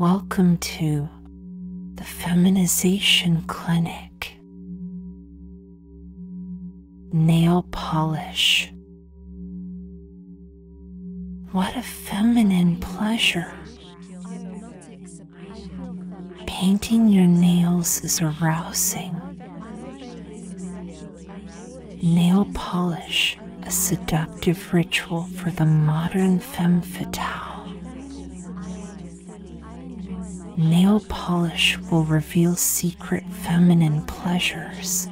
Welcome to the Feminization Clinic. Nail polish. What a feminine pleasure. Painting your nails is arousing. Nail polish, a seductive ritual for the modern femme fatale. Nail polish will reveal secret feminine pleasures.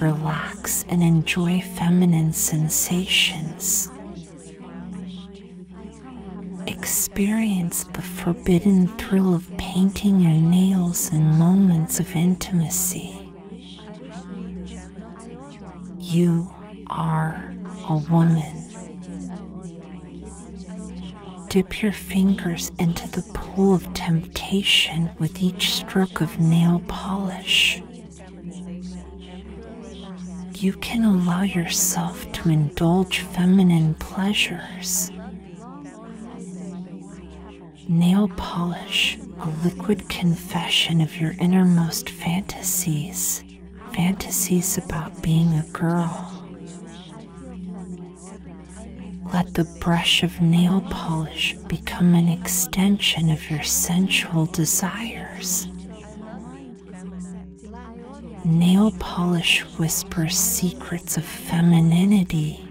Relax and enjoy feminine sensations. Experience the forbidden thrill of painting your nails in moments of intimacy. You are a woman. Dip your fingers into the pool of temptation with each stroke of nail polish. You can allow yourself to indulge feminine pleasures. Nail polish, a liquid confession of your innermost fantasies, fantasies about being a girl. Let the brush of nail polish become an extension of your sensual desires. Nail polish whispers secrets of femininity.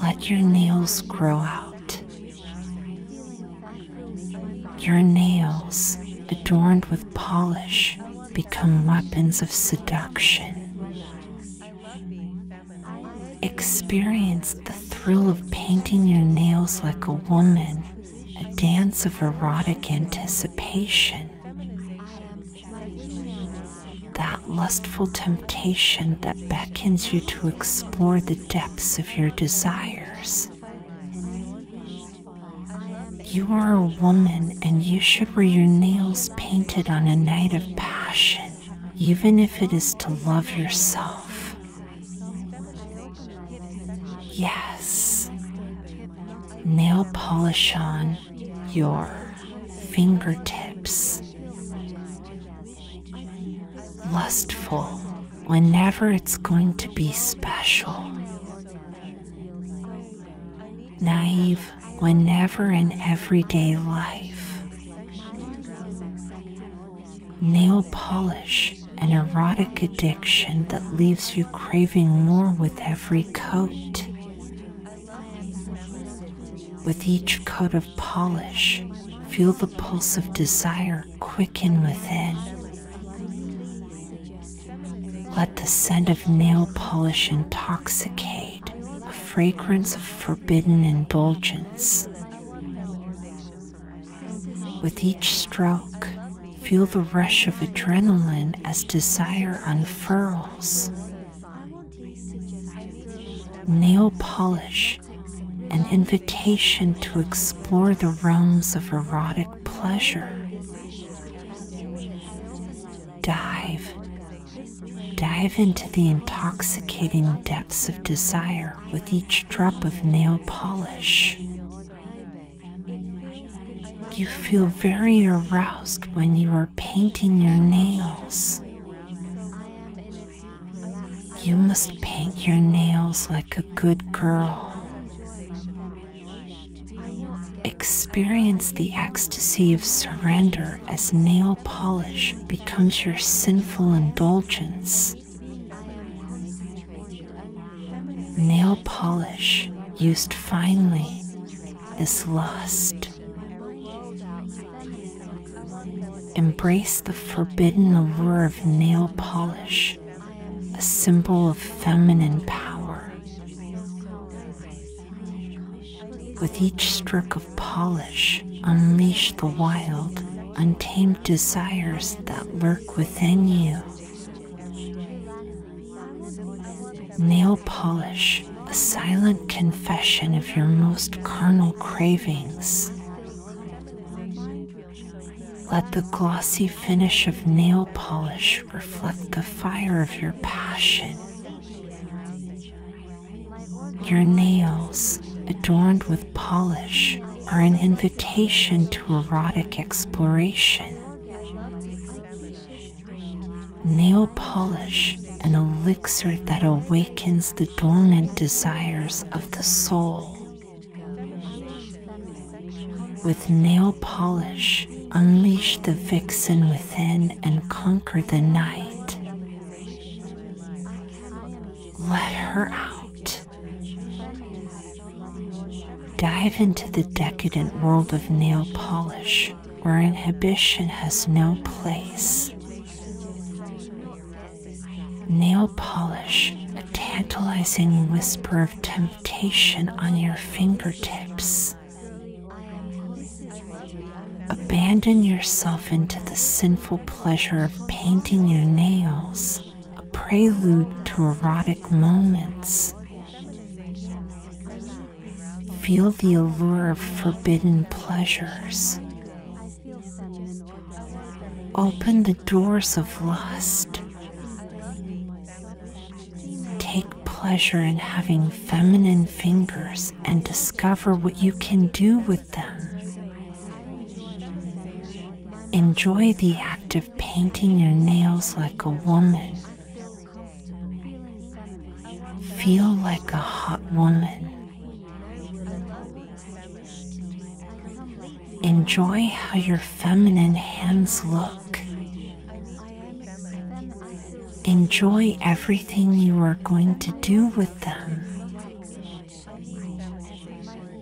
Let your nails grow out. Your nails, adorned with polish, become weapons of seduction. Experience the thrill of painting your nails like a woman, a dance of erotic anticipation. That lustful temptation that beckons you to explore the depths of your desires. You are a woman and you should wear your nails painted on a night of passion, even if it is to love yourself. Yes. Nail polish on your fingertips. Lustful whenever it's going to be special. Naive whenever in everyday life. Nail polish an erotic addiction that leaves you craving more with every coat. With each coat of polish, feel the pulse of desire quicken within. Let the scent of nail polish intoxicate, a fragrance of forbidden indulgence. With each stroke, feel the rush of adrenaline as desire unfurls. Nail polish an invitation to explore the realms of erotic pleasure. Dive, dive into the intoxicating depths of desire with each drop of nail polish. You feel very aroused when you are painting your nails. You must paint your nails like a good girl. Experience the ecstasy of surrender as nail polish becomes your sinful indulgence. Nail polish, used finely, is lust. Embrace the forbidden allure of nail polish, a symbol of feminine power. With each stroke of polish, unleash the wild, untamed desires that lurk within you. Nail polish, a silent confession of your most carnal cravings. Let the glossy finish of nail polish reflect the fire of your passion. Your nails, adorned with polish, are an invitation to erotic exploration. Nail polish, an elixir that awakens the dormant desires of the soul. With nail polish, unleash the vixen within and conquer the night. Let her out. Dive into the decadent world of nail polish where inhibition has no place. Nail polish, a tantalizing whisper of temptation on your fingertips. Abandon yourself into the sinful pleasure of painting your nails, a prelude to erotic moments. Feel the allure of forbidden pleasures. Open the doors of lust. Take pleasure in having feminine fingers and discover what you can do with them. Enjoy the act of painting your nails like a woman. Feel like a hot woman. Enjoy how your feminine hands look. Enjoy everything you are going to do with them.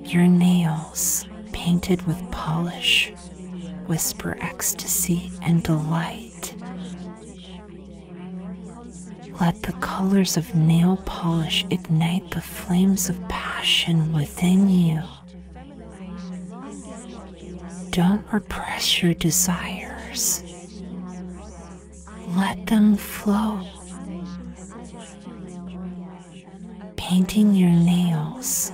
Your nails, painted with polish, whisper ecstasy and delight. Let the colors of nail polish ignite the flames of passion within you. Don't repress your desires. Let them flow. Painting your nails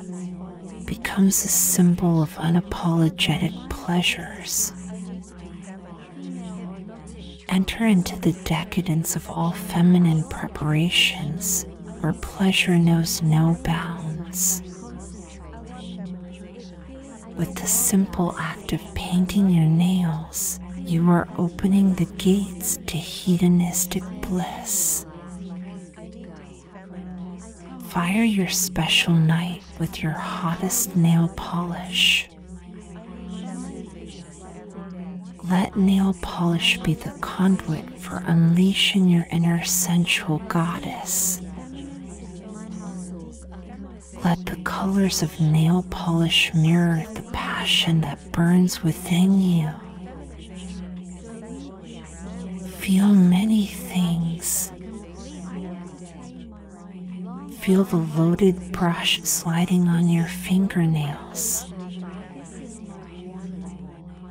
becomes a symbol of unapologetic pleasures enter into the decadence of all feminine preparations where pleasure knows no bounds. With the simple act of painting your nails, you are opening the gates to hedonistic bliss. Fire your special night with your hottest nail polish. Let nail polish be the conduit for unleashing your inner sensual goddess. Let the colors of nail polish mirror the passion that burns within you. Feel many things. Feel the loaded brush sliding on your fingernails.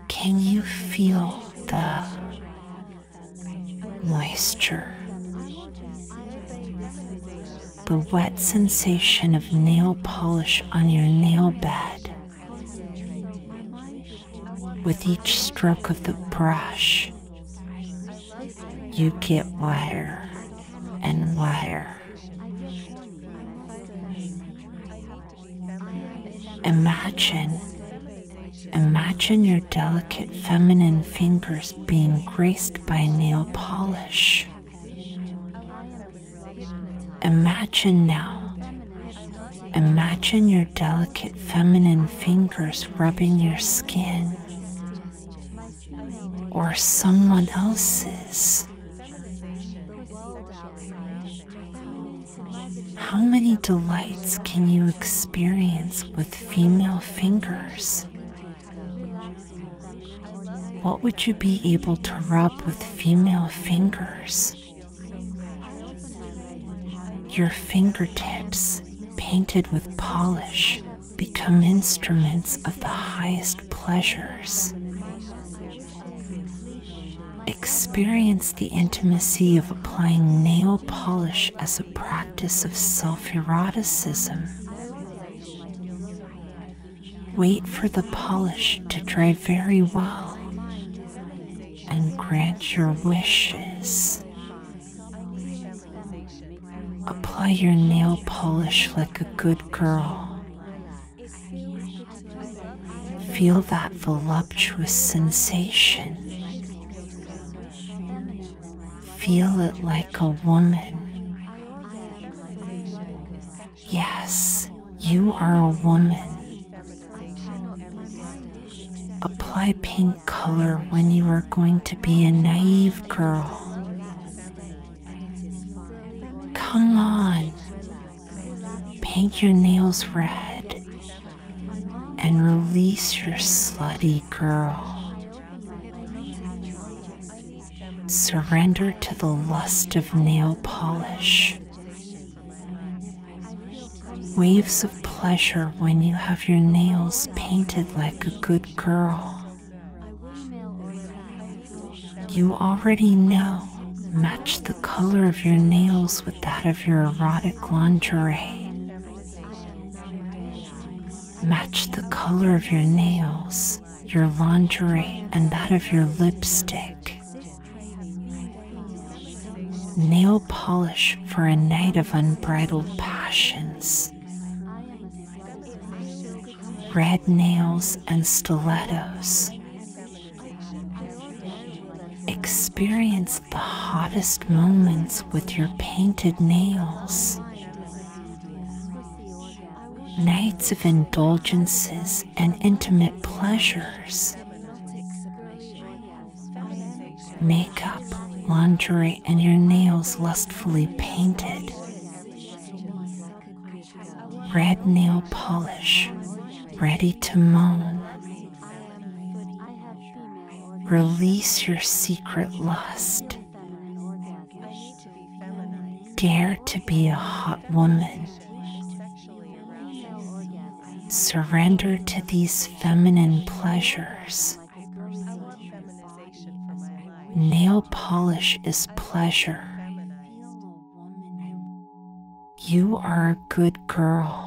Can you feel the moisture? The wet sensation of nail polish on your nail bed. With each stroke of the brush, you get wider and wider. Imagine Imagine your delicate feminine fingers being graced by nail polish. Imagine now. Imagine your delicate feminine fingers rubbing your skin or someone else's. How many delights can you experience with female fingers? what would you be able to rub with female fingers? Your fingertips, painted with polish, become instruments of the highest pleasures. Experience the intimacy of applying nail polish as a practice of self eroticism. Wait for the polish to dry very well and grant your wishes. Apply your nail polish like a good girl. Feel that voluptuous sensation. Feel it like a woman. Yes, you are a woman. Apply pink color when you are going to be a naive girl. Paint your nails red and release your slutty girl. Surrender to the lust of nail polish. Waves of pleasure when you have your nails painted like a good girl. You already know match the color of your nails with that of your erotic lingerie. Match the color of your nails, your lingerie, and that of your lipstick. Nail polish for a night of unbridled passions. Red nails and stilettos. Experience the hottest moments with your painted nails. Nights of indulgences and intimate pleasures. Makeup, lingerie, and your nails lustfully painted. Red nail polish, ready to moan. Release your secret lust. Dare to be a hot woman. Surrender to these feminine pleasures. Nail polish is pleasure. You are a good girl.